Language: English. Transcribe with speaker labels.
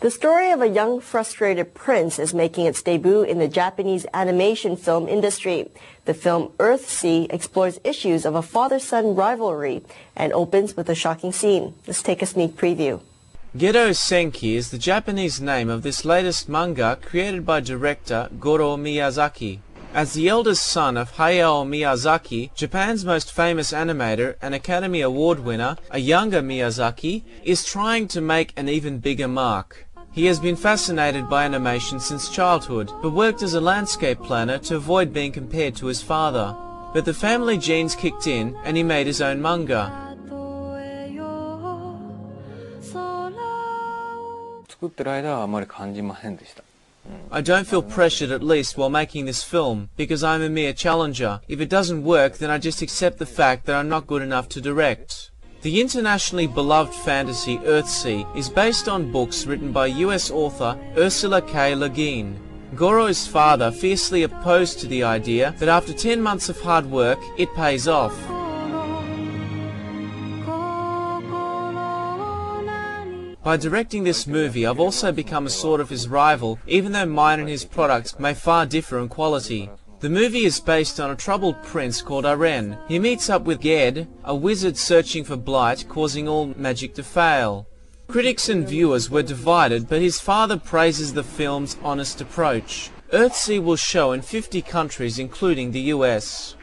Speaker 1: The story of a young frustrated prince is making its debut in the Japanese animation film industry. The film Earthsea explores issues of a father-son rivalry and opens with a shocking scene. Let's take a sneak preview.
Speaker 2: Gedo Senki is the Japanese name of this latest manga created by director Goro Miyazaki. As the eldest son of Hayao Miyazaki, Japan's most famous animator and Academy Award winner, a younger Miyazaki is trying to make an even bigger mark. He has been fascinated by animation since childhood, but worked as a landscape planner to avoid being compared to his father. But the family genes kicked in, and he made his own manga. I don't feel pressured at least while making this film, because I'm a mere challenger. If it doesn't work, then I just accept the fact that I'm not good enough to direct. The internationally beloved fantasy Earthsea is based on books written by US author Ursula K. Le Guin. Goro's father fiercely opposed to the idea, but after 10 months of hard work, it pays off. By directing this movie, I've also become a sort of his rival, even though mine and his products may far differ in quality. The movie is based on a troubled prince called Arren. He meets up with Ged, a wizard searching for blight, causing all magic to fail. Critics and viewers were divided, but his father praises the film's honest approach. Earthsea will show in 50 countries, including the US.